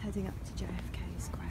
heading up to JFK's ground.